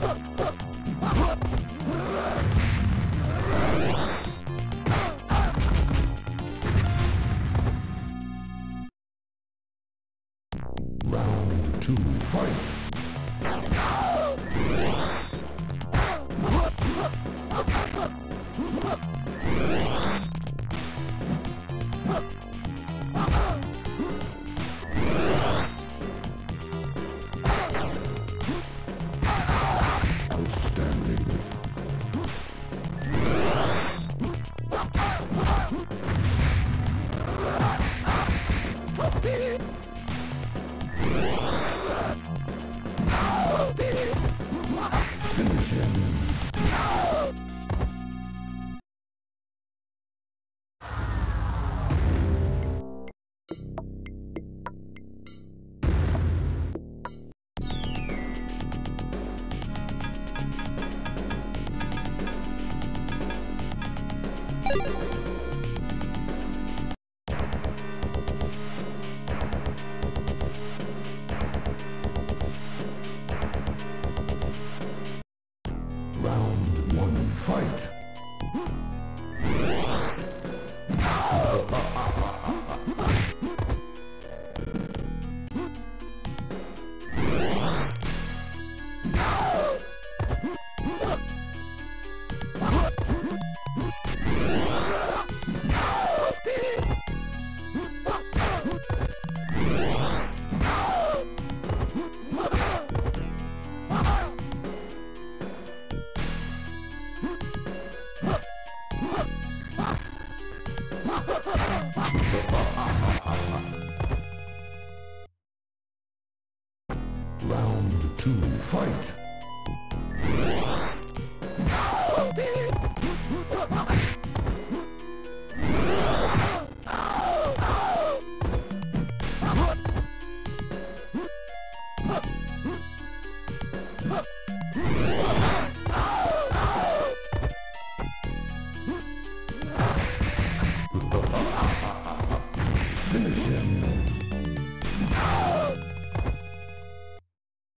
Huh! two, one. Round one, fight! Round two, fight! Finish him.